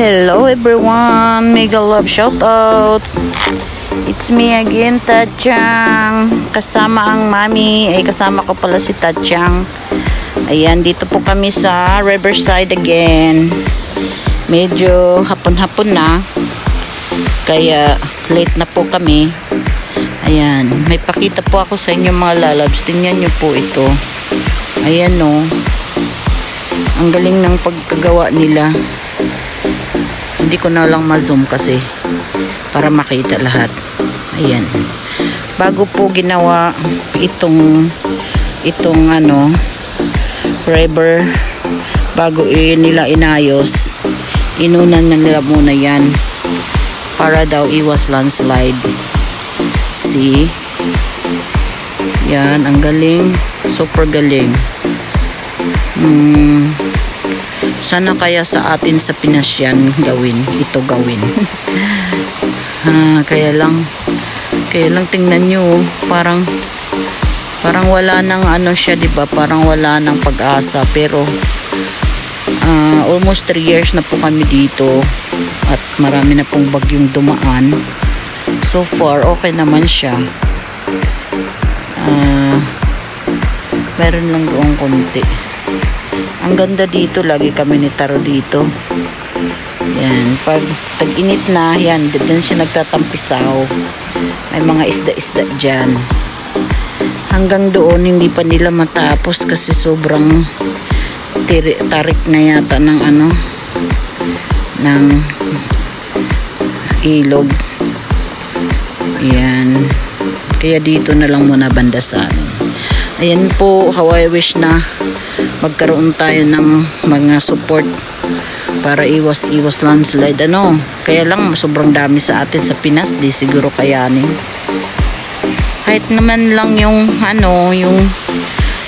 Hello everyone, mega love shout out. It's me again, Tadjang. Kasama ang mami, ay kasama ko pala si Tadjang. Ayan, dito po kami sa Riverside again. Medyo hapon-hapon na. Kaya late na po kami. Ayan, may pakita po ako sa inyo mga lalabs. Tingnan nyo po ito. Ayan no. Ang galing ng pagkagawa nila hindi ko na lang ma-zoom kasi para makita lahat. Ayan. Bago po ginawa itong itong ano rubber bago nila inayos inunan na nila muna yan para daw iwas landslide. See? Yan ang galing. Super galing. Hmm sana kaya sa atin sa Pinas yan gawin, ito gawin. ah, kaya lang, kaya lang tingnan nyo, parang, parang wala nang ano siya, ba Parang wala nang pag-asa, pero, uh, almost 3 years na po kami dito, at marami na pong bagyong dumaan. So far, okay naman siya. Uh, meron lang doon konti. Ang ganda dito, lagi kami ni Taro dito. Yan, pag tag-init na, yan, dyan siya nagtatampisaw. May mga isda-isda dyan. Hanggang doon, hindi pa nila matapos kasi sobrang tarik na yata ng ano, ng ilog. Yan. Kaya dito na lang muna banda sa amin. Ayan po, how I wish na magkaroon tayo ng mga support para iwas-iwas landslide. Ano? Kaya lang sobrang dami sa atin sa Pinas di siguro kayanin. Kahit naman lang yung ano yung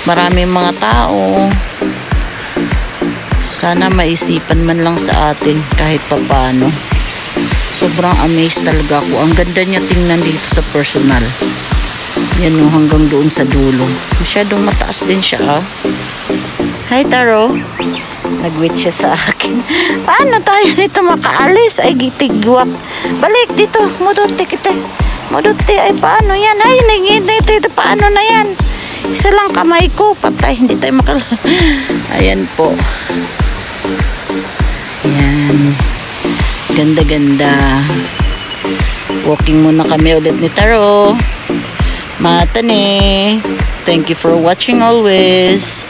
maraming mga tao sana maisipan man lang sa atin kahit papano sobrang amazed talaga ako. Ang ganda niya tingnan dito sa personal. Yan o hanggang doon sa dulo. Masyadong mataas din siya ah Hi, Taro. Nag-wait siya sa akin. Paano tayo nito makaalis? Ay, gitigwak. Balik dito. Muduti kita. Muduti. Ay, paano yan? Ay, nagigit. Paano na yan? Isa lang kamay ko. Patay. Hindi tayo makal... Ayan po. Ayan. Ganda-ganda. Walking muna kami ulit ni Taro. Matane. Thank you for watching always.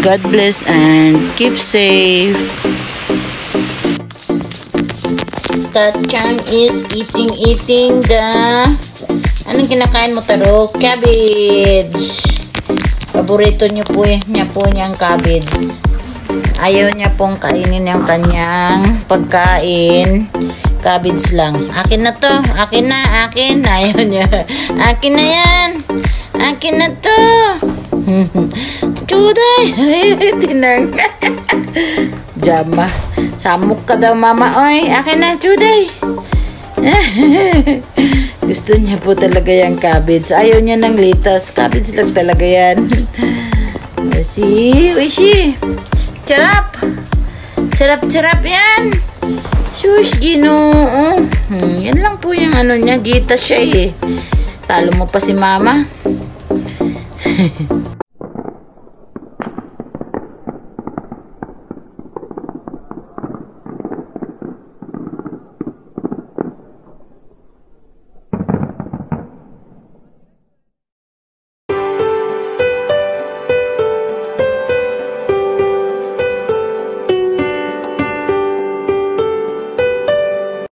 God bless and keep safe. Tachan is eating, eating the... Anong kinakain mo, Taro? Cabbage. Paborito niyo po, niya po niyang cabbage. Ayaw niya pong kainin yung kanyang pagkain. Cabbage lang. Akin na to. Akin na. Akin. Ayaw niya. Akin na yan. Akin na to. Juday! Tinang. Jama. Samok ka daw, mama. Oy, akin na, Juday. Gusto niya po talaga yung cabbage. Ayaw niya ng litas. Cabbage lang talaga yan. Si, Wishi. Charap. Charap-charap yan. Shush, ginoo. Hmm, yan lang po yung ano niya. Gita siya eh. Talo mo pa si mama.